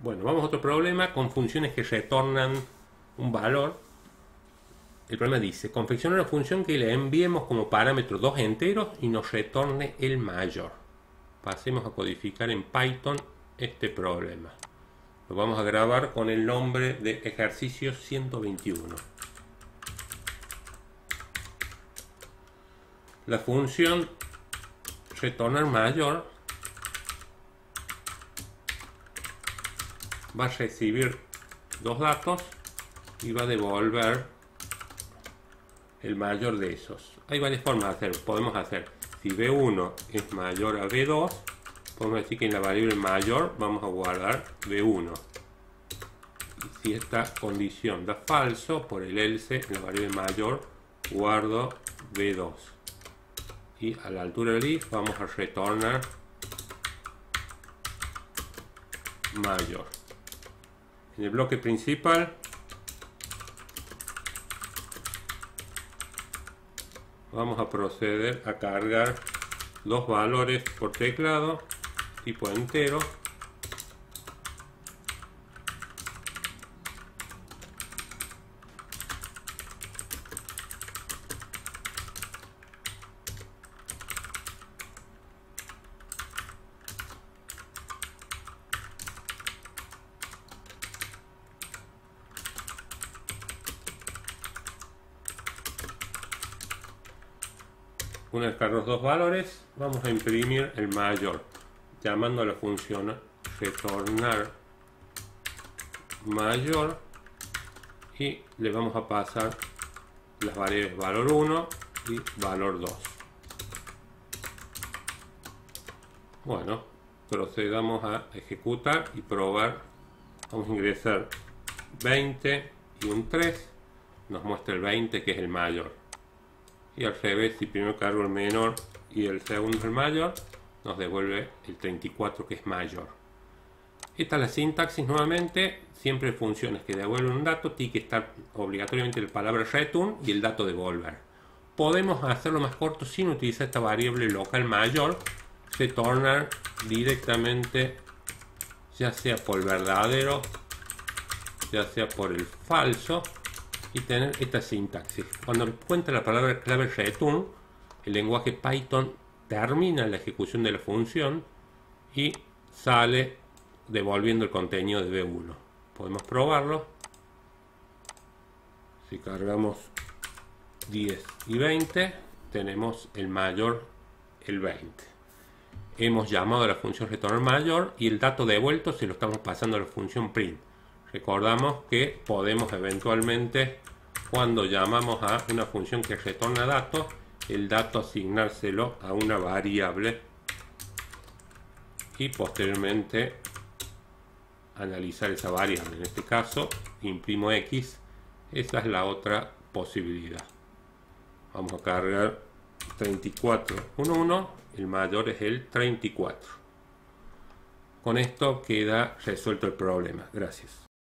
Bueno, vamos a otro problema con funciones que retornan un valor. El problema dice, confecciona una función que le enviemos como parámetro dos enteros y nos retorne el mayor. Pasemos a codificar en Python este problema. Lo vamos a grabar con el nombre de ejercicio 121. La función retornar mayor va a recibir dos datos y va a devolver el mayor de esos. Hay varias formas de hacerlo. Podemos hacer, si B1 es mayor a B2, podemos decir que en la variable mayor vamos a guardar B1. Y si esta condición da falso, por el else en la variable mayor guardo B2. Y a la altura del if vamos a retornar mayor en el bloque principal. Vamos a proceder a cargar los valores por teclado tipo entero Vez los dos valores, vamos a imprimir el mayor, llamando a la función retornar mayor y le vamos a pasar las variables valor 1 y valor 2. Bueno, procedamos a ejecutar y probar. Vamos a ingresar 20 y un 3. Nos muestra el 20 que es el mayor y al revés si primero cargo el menor y el segundo el mayor nos devuelve el 34 que es mayor. Esta es la sintaxis nuevamente siempre funciones que devuelven un dato tiene que estar obligatoriamente la palabra return y el dato devolver. Podemos hacerlo más corto sin utilizar esta variable local mayor retornar directamente ya sea por el verdadero ya sea por el falso y tener esta sintaxis. Cuando encuentra la palabra clave return, el lenguaje Python termina la ejecución de la función y sale devolviendo el contenido de B1. Podemos probarlo. Si cargamos 10 y 20, tenemos el mayor, el 20. Hemos llamado a la función retornar mayor y el dato devuelto se lo estamos pasando a la función print. Recordamos que podemos eventualmente, cuando llamamos a una función que retorna datos, el dato asignárselo a una variable y posteriormente analizar esa variable. En este caso, imprimo X. Esa es la otra posibilidad. Vamos a cargar 3411. El mayor es el 34. Con esto queda resuelto el problema. Gracias.